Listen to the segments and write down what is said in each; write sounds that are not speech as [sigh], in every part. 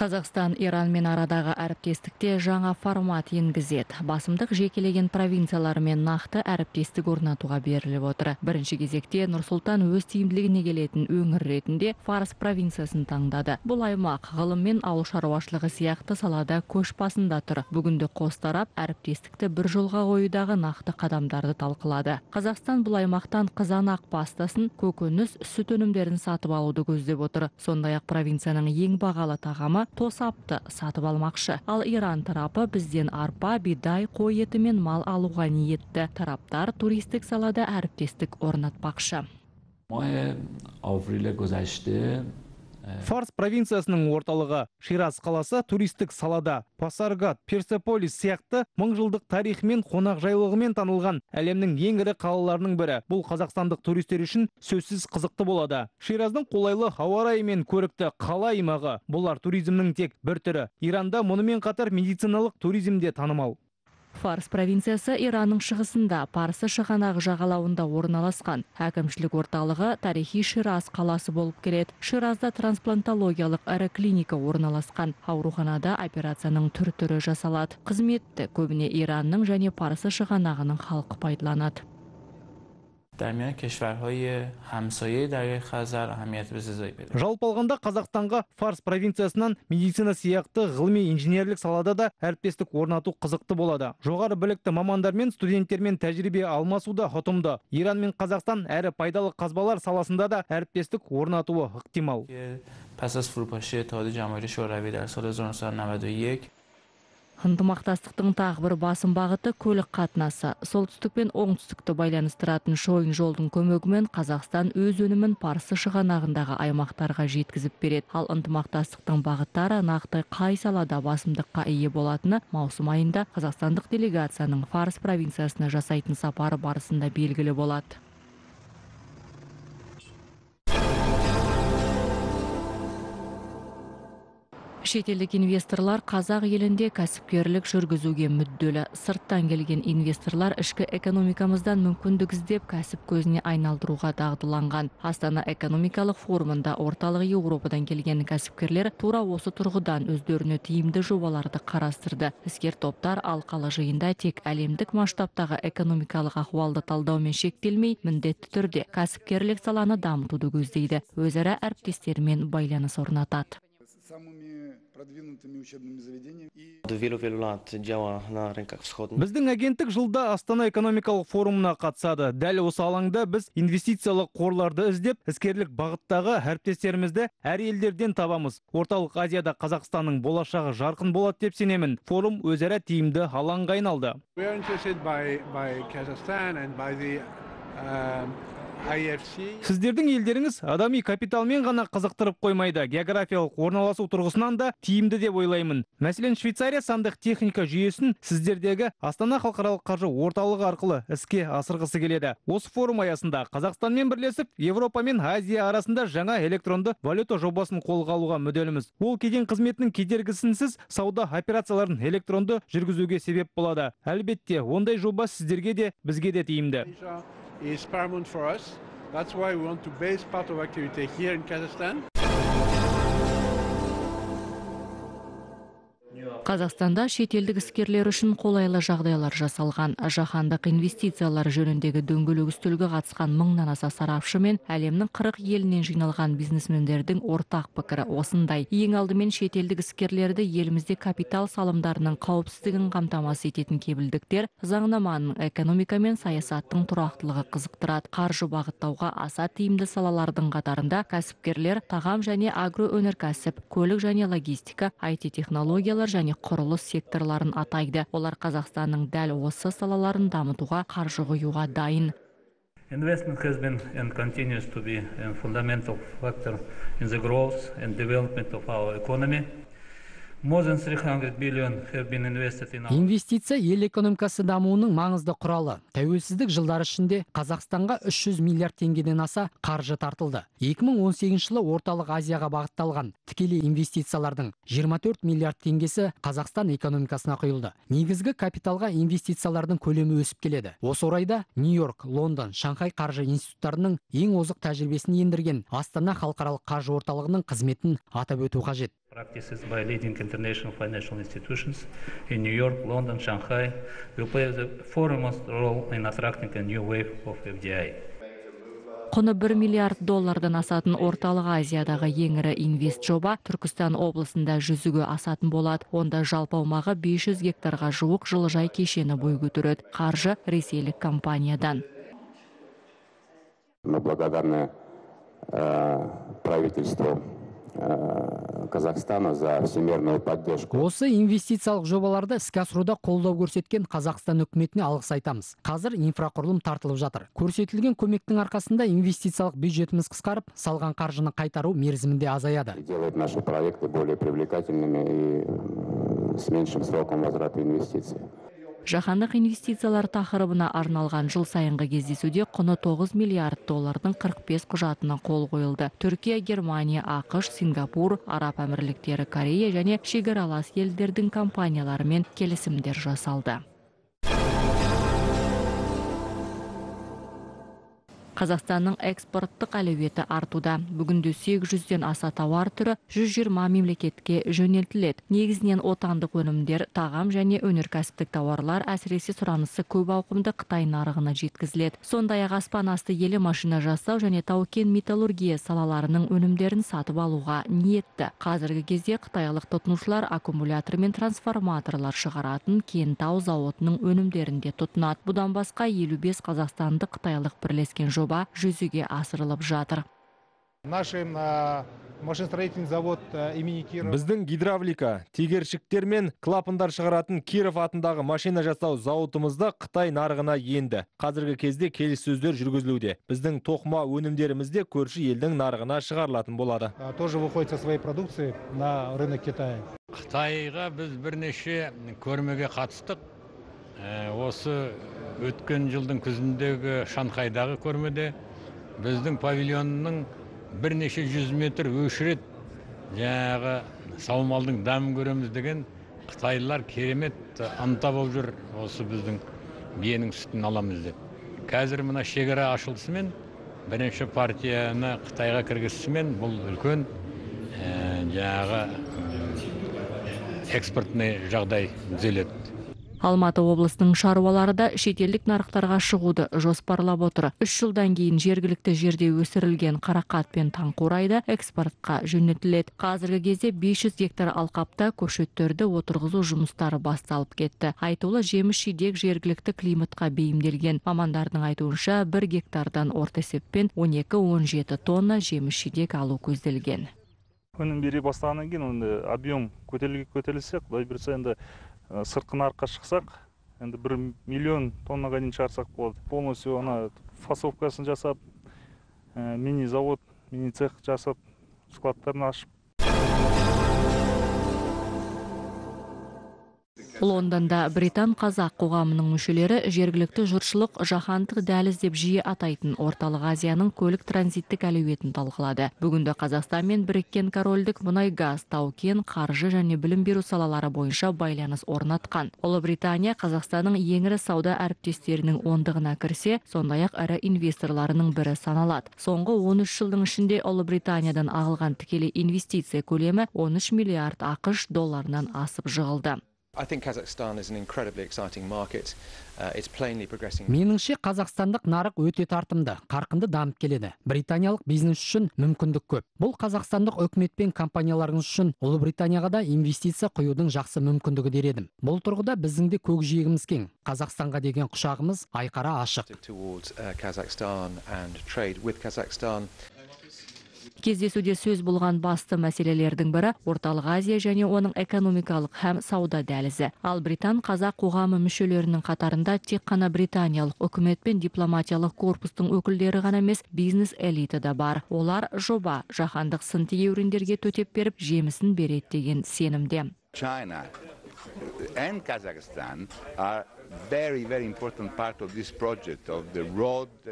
Қазақстан Иранмен арадағы әріптестікте жаңа формат енгізеді. Басымдық жекелеген провинциялар мен нақты әріптестік орнатуға беріліп отыр. Бірінші кезекте Нұрсұлтан өз тиімділігіне келетін өңір ретінде Фарс провинциясын таңдады. Бұл аймақ ғылым мен ауыл шаруашылығы сияқты салада көш басында тұр. Бүгінде қос тарап әріптестікті бір жолға қоюдағы нақты қадамдарды талқылады. Қазақстан бұл аймақтан қызанақ пастасын, көкөніс, сүт өнімдерін сатып алуды көздеп отыр. Сондай-ақ провинцияның ең бағалы тағамы тосапты сатып алмақшы. Ал иран тарапы бізден арпа бидай қой еті мен мал алуға ниетті. Тараптар туристік салада әріптестік орнатпақшы фарс провинциясының орталығы шираз қаласы туристік салада. Пасаргат персеполис сияқты мыңжылдық тарихымен қонақжайлылығымен танылған әлемнің ең ірі қалаларының бірі. Бұл қазақстандық туристер үшін сөзсіз қызықты болады. Шираздың қолайлы ауа райы мен көрікті қала аймағы. Бұлар туризмнің тек бір түрі. Иранда мұнымен қатар медициналық туризм де танымал. Фарс провинциясы иранның шығысында парсы шығанағы жағалауында орналасқан. Әкімшілік орталығы тарихи шираз қаласы болып келеді. Ширазда трансплантологиялық ірі клиника орналасқан. Ауруханада операцияның түр түрі жасалады. Қызметті көбіне иранның және парсы шығанағының халқы пайдаланады. در میان کشورهای همسایه دریای خزر اهمیت بسزایی پیدا کرد. жалпы алғанда қазақстанға фарс провинциясынан медицина сияқты ғылыми инженерлік салада да әріптестік орнату қызықты болады жоғары білікті мамандар мен студенттермен тәжірибе алмасу да ұтымды иран мен қазақстан әрі пайдалы қазбалар саласында да әріптестік орнатуы ықтимал که پس از فروپاشی اتحاد جماهیر شوروی در سال 1991 ынтымақтастықтың тағы бір басым бағыты көлік қатынасы. Солтүстік пен оңтүстікті байланыстыратын шойын жолдың көмегімен қазақстан өз өнімін парсы шығанағындағы аймақтарға жеткізіп береді. Ал ынтымақтастықтың бағыттары нақты қай салада басымдыққа ие болатыны маусым айында қазақстандық делегацияның фарс провинциясына жасайтын сапары барысында белгілі болады. Шетелдік инвесторлар қазақ елінде кәсіпкерлік жүргізуге мүдделі. Сырттан келген инвесторлар ішкі экономикамыздан мүмкіндік іздеп кәсіп көзіне айналдыруға дағдыланған. Астана экономикалық форумында орталық еуропадан келген кәсіпкерлер тура осы тұрғыдан өздеріне тиімді жобаларды қарастырды. Іскер топтар алқалы жиында тек әлемдік масштабтағы экономикалық ахуалды талдаумен шектелмей міндетті түрде кәсіпкерлік саланы дамытуды көздейді. Өзара әріптестерімен байланыс орнатады. Біздің агенттік жылда астана экономикалық форумына қатысады. Дәл осы алаңда біз инвестициялық қорларды іздеп іскерлік бағыттағы әріптестерімізді әр елдерден табамыз. Орталық азияда қазақстанның болашағы жарқын болады деп сенемін. Форум өзара тиімді алаңға айналды. Сіздердің елдеріңіз адами капиталмен ғана қызықтырып қоймайды. Географиялық орналасу тұрғысынан да тиімді деп ойлаймын. Мәселен швейцария сандық техника жүйесін сіздердегі астана халықаралық қаржы орталығы арқылы іске асырғысы келеді. Осы форум аясында қазақстанмен бірлесіп еуропа мен азия арасында жаңа электронды валюта жобасын қолға алуға мүдделіміз. Ол кеден қызметінің кедергісінсіз сауда операцияларын электронды жүргізуге себеп болады. Әлбетте ондай жоба сіздерге де бізге де тиімді. Is paramount for us. That's why we want to base part of activity here in Kazakhstan. Қазақстанда шетелдік іскерлер үшін қолайлы жағдайлар жасалған. Жаһандық инвестициялар жөніндегі дөңгелек үстелге қатысқан мыңнан аса сарапшы мен әлемнің қырық елінен жиналған бизнесмендердің ортақ пікірі осындай. Ең алдымен шетелдік іскерлерді елімізде капитал салымдарының қауіпсіздігін қамтамасыз ететін кепілдіктер заңнаманың экономика мен саясаттың тұрақтылығы қызықтырады. Қаржы бағыттауға аса тиімді салалардың қатарында кәсіпкерлер тағам және агроөнеркәсіп көлік және логистика IT технологиялар және құрылыс секторларын атайды олар қазақстанның дәл осы салаларын дамытуға қаржы құюға дайын Investment has been and continues to be a fundamental factor in the growth and development of our economy. Инвестиция ел экономикасы дамуының маңызды құралы. Тәуелсіздік жылдары ішінде қазақстанға 300 миллиард теңгеден аса қаржы тартылды. 2018 жылы орталық азияға бағытталған тікелей инвестициялардың 24 миллиард теңгесі қазақстан экономикасына құйылды. Негізгі капиталға инвестициялардың көлемі өсіп келеді. Осы орайда нью йорк лондон шанхай қаржы институттарының ең озық тәжірибесін ендірген астана халықаралық қаржы орталығының қызметін атап өту қажет. Practices by leading international financial institutions in New York, London, Shanghai. Will play the foremost role in attracting a new wave of FDI. құны бір миллиард доллардан асатын орталық азиядағы ең ірі инвест жоба түркістан облысында жүзіге асатын болады. Онда жалпы аумағы 500 гектарға жуық жылыжай кешені бой көтереді. Қаржы ресейлік компаниядан. Мы благодарны э, правительству. Э, Казахстана за всемирную поддержку. осы инвестициялық жобаларды іске асыруда қолдау көрсеткен қазақстан үкіметіне алғыс айтамыз қазір инфрақұрылым тартылып жатыр көрсетілген көмектің арқасында инвестициялық бюджетіміз қысқарып салған қаржыны қайтару мерзімінде азаяды делает наши проекты более привлекательными и э, с меньшим сроком возврата инвестиций. Жаһандық инвестициялар тақырыбына арналған жыл сайынғы кездесуде құны 9 миллиард доллардың 45 құжатына қол қойылды. Түркия германия ақш сингапур араб әмірліктері корея және шекаралас елдердің компанияларымен келісімдер жасалды. Қазақстанның экспорттық әлеуеті артуда. Бүгінде 800-ден аса тауар түрі 120 мемлекетке жөнелтіледі. Негізінен отандық өнімдер тағам және өнеркәсіптік тауарлар әсіресе сұранысы көп ауқымды қытай нарығына жеткізіледі. Сондай ақ аспан асты елі машина жасау және тау кен металлургия салаларының өнімдерін сатып алуға ниетті. Қазіргі кезде қытайлық тұтынушылар аккумулятор мен трансформаторлар шығаратын кентау зауытының өнімдерін де тұтынады. Бұдан басқа 55 қазақстандық қытайлық бірлескен жоба жүзеге асырылып жатыр э, машиностроительный завод э, имени Кирова. біздің гидравлика тегершіктер мен клапандар шығаратын киров атындағы машина жасау зауытымызда қытай нарығына енді қазіргі кезде келіссөздер жүргізілуде біздің тоқыма өнімдеріміз де көрші елдің нарығына шығарылатын болады э, тоже выходит со своей продукцией на рынок Китая. қытайға біз бірнеше көрмеге қатыстық осы өткен жылдың күзіндегі шанхайдағы көрмеде біздің павильонның бірнеше жүз метр өшірет жаңағы саумалдың дәмін көреміз деген қытайлар керемет ынта болып жүр осы біздің биенің сүтін аламыз деп. Қазір мына шекара ашылысымен бірінші партияны қытайға кіргізісімен бұл үлкен ә, жаңағы экспортный жағдай түзеледі. Алматы облысының шаруалары да шетелдік нарықтарға шығуды жоспарлап отыр. Үш жылдан кейін жергілікті жерде өсірілген қарақат пен таңқурайды экспортқа жөнелтіледі. Қазіргі кезде 500 гектар алқапта көшеттерді отырғызу жұмыстары басталып кетті. Айтулы жеміс жидек жергілікті климатқа бейімделген. Мамандардың айтуынша бір гектардан орта есеппен 12-17 тонна жеміс жидек алу көзделген. Өнім бере бастағаннан кейін енді объем көтерілсе құдай бұйырса енді сыртқы нарыққа шықсақ енді бір миллион тоннаға дейін шығарсақ болады. Полностью ана фасовкасын жасап ә, мини завод мини цех жасап складтарын ашып. Лондонда британ қазақ қоғамының мүшелері жергілікті жұртшылық жаһандық дәліз деп жиі атайтын орталық азияның көлік транзиттік әлеуетін талқылады. Бүгінде қазақстан мен біріккен корольдік мұнай газ тау кен қаржы және білім беру салалары бойынша байланыс орнатқан. Ұлыбритания қазақстанның ең ірі сауда әріптестерінің ондығына кірсе сондай ақ ірі инвесторларының бірі саналады. Соңғы 13 жылдың ішінде ұлыбританиядан ағылған тікелей инвестиция көлемі 13 миллиард ақш долларынан асып жығылды. I think Kazakhstan is an incredibly exciting market. Uh, it's plainly progressing. меніңше қазақстандық нарық өте тартымды қарқынды дамып келеді. Британиялық бизнес үшін мүмкіндік көп. Бұл қазақстандық үкімет пен компанияларыңыз үшін ұлыбританияға да инвестиция құюдың жақсы мүмкіндігі дер едім. Бұл тұрғыда біздің де көкжиегіміз кең. Қазақстанға деген құшағымыз айқара ашық towards uh, Kazakhstan and trade with Kazakhstan. Кездесуде сөз болған басты мәселелердің бірі орталық азия және оның экономикалық һәм сауда дәлізі. Ал британ қазақ қоғамы мүшелерінің қатарында тек қана британиялық үкімет пен дипломатиялық корпустың өкілдері ғана емес бизнес элита да бар. Олар жоба жаһандық сын тегеуріндерге төтеп беріп жемісін береді деген сенімде.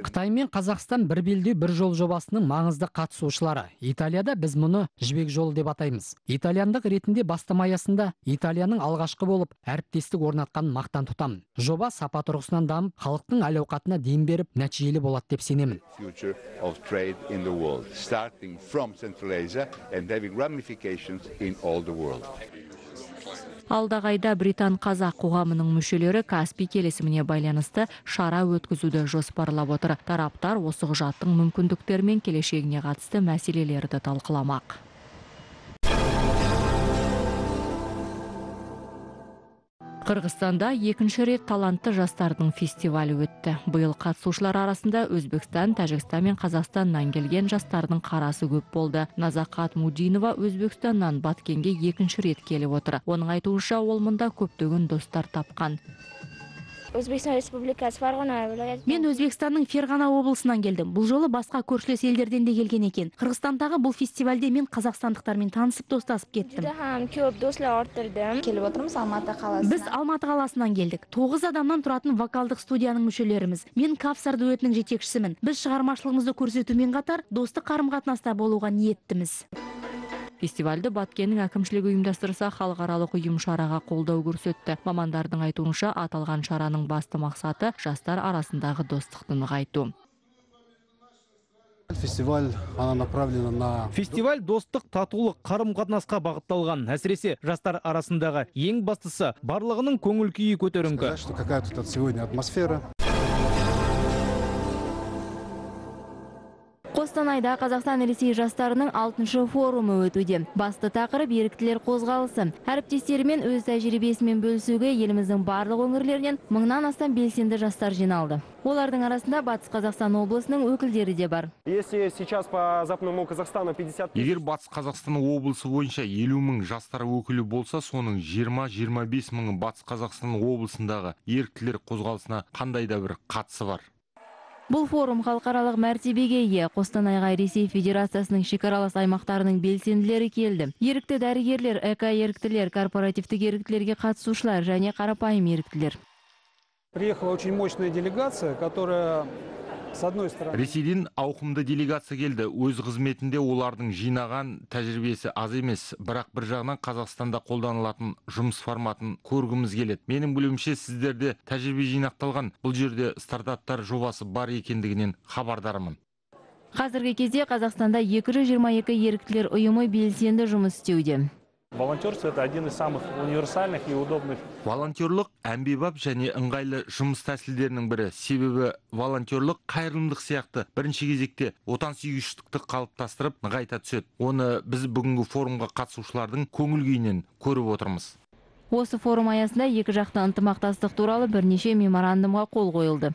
Қытай мен қазақстан бір белдеу бір жол жобасының маңызды қатысушылары. Италияда біз мұны жібек жолы деп атаймыз. Итальяндық ретінде бастама аясында италияның алғашқы болып әріптестік орнатқанын мақтан тұтамын жоба сапа тұрғысынан дамып халықтың әл ауқатына дем беріп нәтижелі болады деп сенемін. Future of trade in the world, starting from Central Asia and having ramifications in all the world. Алдағы айда британ қазақ қоғамының мүшелері каспий келісіміне байланысты шара өткізуді жоспарлап отыр. Тараптар осы құжаттың мүмкіндіктері мен келешегіне қатысты мәселелерді талқыламақ. Қырғызстанда екінші рет талантты жастардың фестивалі өтті. Биыл қатысушылар арасында Өзбекстан, Тәжікстан мен Қазақстаннан келген жастардың қарасы көп болды. Назақат Мудинова Өзбекстаннан Баткенге екінші рет келіп отыр. Оның айтуынша ол мұнда көптеген достар тапқан. Өзбекстан республикасы фарғана мен өзбекстанның ферғана облысынан келдім бұл жолы басқа көршілес елдерден де келген екен қырғызстандағы бұл фестивальде мен қазақстандықтармен танысып достасып кеттім juda ham ko'p do'stlar orttirdim kelib o'tirmiz olmaota qalasidan. Біз алматы қаласынан келдік тоғыз адамнан тұратын вокалдық студияның мүшелеріміз мен кавсар дуэтінің жетекшісімін біз шығармашылығымызды көрсетумен қатар достық қарым қатынаста болуға ниеттіміз Фестивальді Баткеннің әкімшілігі ұйымдастырса, халықаралық ұйым шараға қолдау көрсетті. Мамандардың айтуынша аталған шараның басты мақсаты жастар арасындағы достықты нығайту. Фестиваль, она направлена на... фестиваль достық татулық қарым қатынасқа бағытталған әсіресе жастар арасындағы ең бастысы барлығының көңіл күйі көтеріңкі Сказать, что какая тут сегодня атмосфера. Қостанайда Қазақстан Ресей жастарының алтыншы форумы өтуде. Басты тақырып еріктілер қозғалысы. Әріптестерімен өз тәжірибесімен бөлісуге еліміздің барлық өңірлерінен мыңнан астам белсенді жастар жиналды. Олардың арасында Батыс Қазақстан облысының өкілдері де бар. Если сейчас по Западному Казахстану 50 егер батыс қазақстан облысы бойынша елу мың жастар өкілі болса соның 20-25 мыңы батыс қазақстан облысындағы еріктілер қозғалысына қандай да бір қатысы бар Бұл форум халықаралық мәртебеге ие. Қостанайға Ресей Федерациясының шекаралас аймақтарының белсенділері келді. Ерікті дәрігерлер, эко-еріктілер, корпоративтік еріктілерге қатысушылар және қарапайым еріктілер. Приехала очень мощная делегация, которая, с одной стороны... ресейден ауқымды делегация келді. Өз қызметінде олардың жинаған тәжірибесі аз емес. Бірақ бір жағынан қазақстанда қолданылатын жұмыс форматын көргіміз келеді. Менің білуімше сіздерде тәжірибе жинақталған. Бұл жерде стартаптар жобасы бар екендігінен хабардармын. Қазіргі кезде Қазақстанда 222 еріктілер ұйымы белсенді жұмыс істеуде. Волонтерство – это один из самых универсальных и удобных. Волонтерлық әмбебап және ыңғайлы жұмыс тәсілдерінің бірі. Себебі волонтерлық қайырымдылық сияқты бірінші кезекте отансүйгіштікті қалыптастырып нығайта түседі. Оны біз бүгінгі форумға қатысушылардың көңіл күйінен көріп отырмыз. Осы форум аясында екі жақты ынтымақтастық туралы бірнеше меморандумға қол қойылды.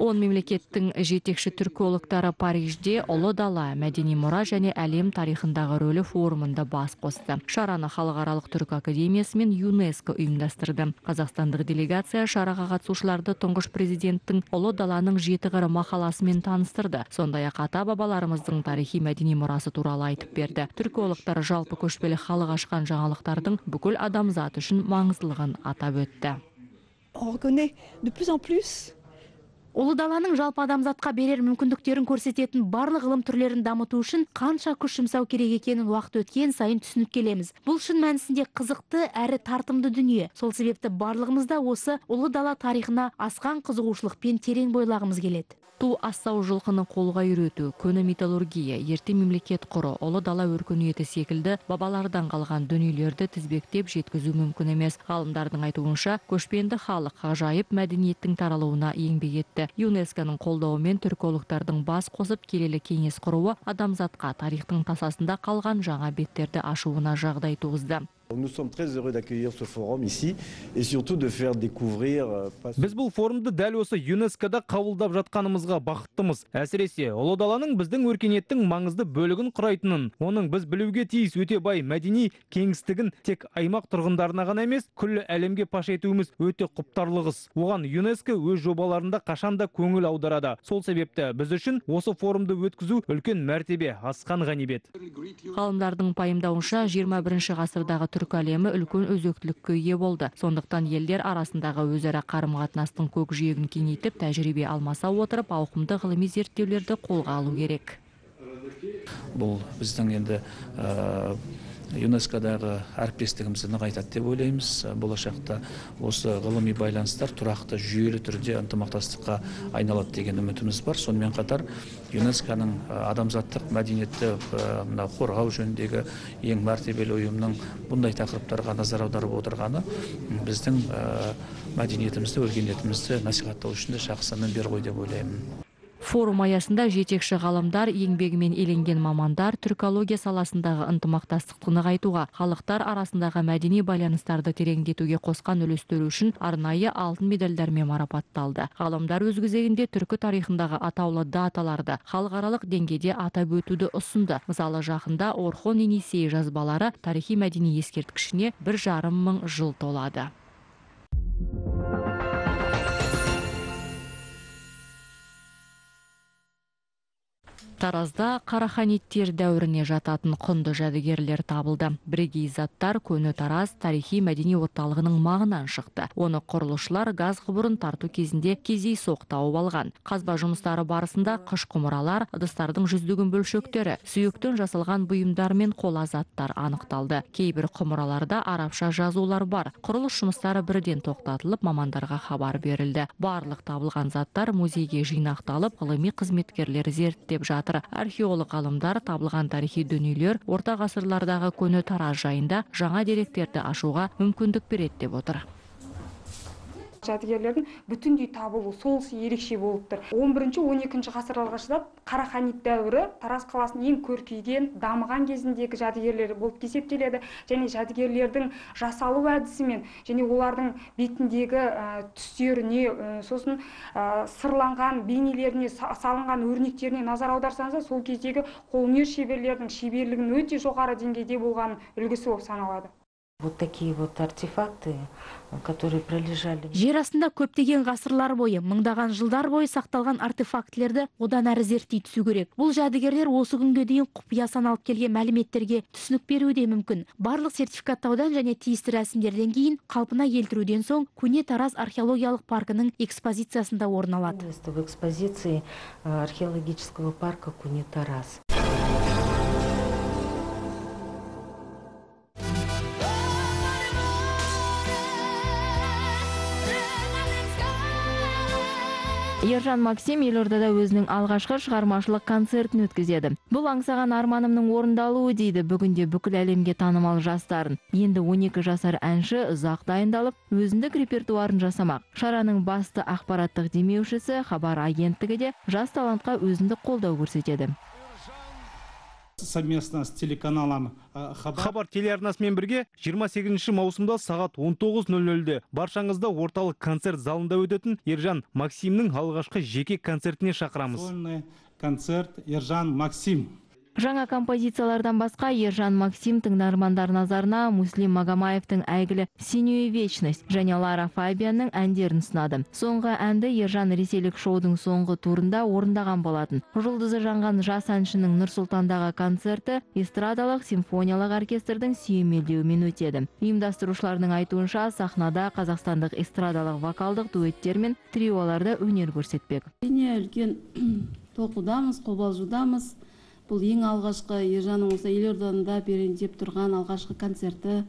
Он мемлекеттің жетекші түркологтары Парижде ұлы дала, мәдени мұра және әлем тарихындағы рөлі форумында бас қосты. Шараны халықаралық түркі академиясы мен ЮНЕСКО ұйымдастырды. Қазақстандық делегация шараға қатысушыларды тұңғыш президенттің ұлы даланың жеті қыры мақаласымен таныстырды. Сондай-ақ ата бабаларымыздың тарихи мәдени мұрасы туралы айтып берді. Түркологтар жалпы көшпелі халық ашқан жаңалықтардың бүкіл адамзат үшін маңыздылығын атап өтті. Ұлы даланың жалпы адамзатқа берер мүмкіндіктерін көрсететін барлық ғылым түрлерін дамыту үшін қанша күш жұмсау керек екенін уақыт өткен сайын түсініп келеміз. Бұл шын мәнісінде қызықты әрі тартымды дүние. Сол себепті барлығымызда осы ұлы дала тарихына асқан қызығушылықпен терең бойлағымыз келеді. Ту ассау жылқыны қолға үйрету, көні металлургия, ерте мемлекет құры, ұлы дала өркениеті секілді бабалардан қалған дүниелерді тізбектеп жеткізу мүмкін емес. Ғалымдардың айтуынша, көшпенді халық ғажайып мәдениеттің таралуына еңбек етті. ЮНЕСКОның қолдауымен түркологтардың бас қосып келелі кеңес құруы адамзатқа тарихтың тасасында қалған жаңа беттерді ашуына жағдай туғызды. Nous sommes très heureux d'accueillir ce forum ici et surtout de faire découvrir Біз бұл форумды дәл осы ЮНЕСКО-да қабылдап жатқанымызға бақыттымыз. Әсіресе ұлы даланың біздің өркениеттің маңызды бөлігін құрайтынын, оның біз білуге тиіс өте бай мәдени кеңістігін тек аймақ тұрғындарына ғана емес, күллі әлемге паш етуіміз өте құптарлығыз. Оған ЮНЕСКО өз жобаларында қашанда көңіл аударады. Сол себепті біз үшін осы форумды өткізу үлкен мәртебе, асқан ғанибет. ғалымдардың пайымдауынша 21 ғасырдағы түркі әлемі үлкен өзектілікке ие болды. Сондықтан елдер арасындағы өзара қарым қатынастың көкжиегін кеңейтіп тәжірибе алмаса отырып ауқымды ғылыми зерттеулерді қолға алу керек. Бұл біздің енді юнеско-дағы әріптестігімізді нығайтады деп ойлаймыз. Болашақта осы ғылыми байланыстар тұрақты жүйелі түрде ынтымақтастыққа айналады деген үмітіміз бар. Сонымен қатар юнеско-ның адамзаттық мәдениетті мына қорғау жөніндегі ең мәртебелі ұйымның бұндай тақырыптарға назар аударып отырғаны біздің мәдениетімізді өркениетімізді насихаттау үшін де жақсы мінбер ғой деп ойлаймын. Форум аясында жетекші ғалымдар еңбегімен еленген мамандар түркология саласындағы ынтымақтастықты нығайтуға халықтар арасындағы мәдени байланыстарды тереңдетуге қосқан үлестері үшін арнайы алтын медальдармен марапатталды. Ғалымдар өз кезегінде түркі тарихындағы атаулы даталарды халықаралық деңгейде атап өтуді ұсынды. Мысалы жақында орхон енисей жазбалары тарихи мәдени ескерткішіне бір жарым мың жыл толады. Таразда қараханиттер дәуіріне жататын құнды жәдігерлер табылды. Бірегей заттар көне тараз тарихи мәдени орталығының маңынан шықты. Оны құрылысшылар газ құбырын тарту кезінде кездейсоқ тауып алған. Қазба жұмыстары барысында қыш құмыралар ыдыстардың жүздеген бөлшектері сүйектен жасалған бұйымдар мен қола заттар анықталды. Кейбір құмыраларда арабша жазулар бар. Құрылыс жұмыстары бірден тоқтатылып мамандарға хабар берілді. Барлық табылған заттар музейге жинақталып ғылыми қызметкерлер зерттеп жатыр. Археолог ғалымдар табылған тарихи дүниелер орта ғасырлардағы көне тараз жайында жаңа деректерді ашуға мүмкіндік береді деп отыр. Жәдігерлердің бүтіндей табылуы солысы ерекше болып тұр. он бірінші он екінші ғасырларға шыдап қараханит дәуірі тараз қаласының ең көркейген дамыған кезіндегі жәдігерлер болып есептеледі. Және жәдігерлердің жасалу әдісімен және олардың бетіндегі түстеріне сосын сырланған бейнелеріне салынған өрнектеріне назар аударсаңыздар сол кездегі қолөнер шеберлердің шеберлігінің өте жоғары деңгейде болған үлгісі болып саналады. Вот такие вот артефакты которые пролежали. Жер астында көптеген ғасырлар бойы мыңдаған жылдар бойы сақталған артефактілерді одан әрі зерттей түсу керек. Бұл жәдігерлер осы күнге дейін құпия саналып келген мәліметтерге түсінік беруі де мүмкін. Барлық сертификаттаудан және тиісті рәсімдерден кейін қалпына келтіруден соң көне тараз археологиялық паркінің экспозициясында орын алады. Экспозиции археологического парка көне тараз. Ержан максим елордада өзінің алғашқы шығармашылық концертін өткізеді. Бұл аңсаған арманымның орындалуы дейді бүгінде бүкіл әлемге танымал жастарын. Енді 12 жасар әнші ұзақ дайындалып өзіндік репертуарын жасамақ. Шараның басты ақпараттық демеушісі хабар агенттігі де жас талантқа өзіндік қолдау көрсетеді. Совместно с телеканалом хабар. Телеарнасымен бірге 28 маусымда сағат 19.00-де баршаңызды орталық концерт залында өтетін ержан максимнің алғашқы жеке концертіне шақырамыз. Концерт ержан максим. Жаңа композициялардан басқа ержан максим тыңдармандар назарына муслим магомаевтың әйгілі синяя вечность және лара фабианның әндерін ұсынады. Соңғы әнді ержан ресейлік шоудың соңғы турында орындаған болатын. Жұлдызы жанған жас әншінің нұр сұлтандағы концерті эстрадалық симфониялық оркестрдің сүйемелдеуімен өтеді. Ұйымдастырушылардың айтуынша сахнада қазақстандық эстрадалық вокалдық дуэттер мен триоларда өнер көрсетпек. Үлкен толқудамыз қобалжудамыз бұл ең алғашқы ержанның осы елордада берендеп тұрған алғашқы концерті.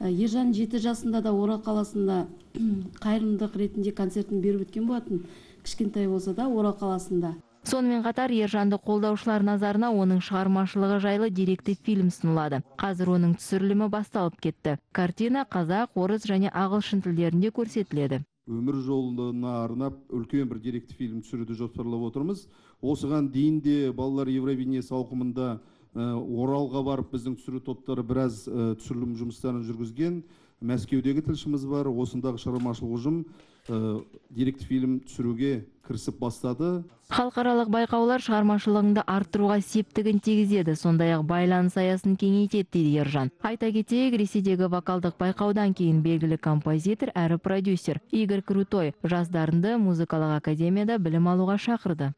Ержан жеті жасында да орал қаласында [clears throat] қайырымдылық ретінде концертін беріп өткен болатын кішкентай болса да орал қаласында. Сонымен қатар ержанды қолдаушылар назарына оның шығармашылығы жайлы деректі фильм ұсынылады. Қазір оның түсірілімі басталып кетті. Картина қазақ орыс және ағылшын тілдерінде көрсетіледі өмір жолына арнап үлкен бір деректі фильм түсіруді жоспарлап отырмыз. Осыған дейін де балалар евровидениесі ауқымында оралға барып біздің түсіру топтары біраз түсірілім жұмыстарын жүргізген. Мәскеудегі тілшіміз бар осындағы шығармашылық ұжым деректі фильм түсіруге кірісіп бастады. Халықаралық байқаулар шығармашылығыңды арттыруға септігін тигізеді. Сондай ақ байланыс аясын кеңейтеді дейді ержан. Айта кетейік ресейдегі вокалдық байқаудан кейін белгілі композитор әрі продюсер игорь крутой жас дарынды музыкалық академияда білім алуға шақырды.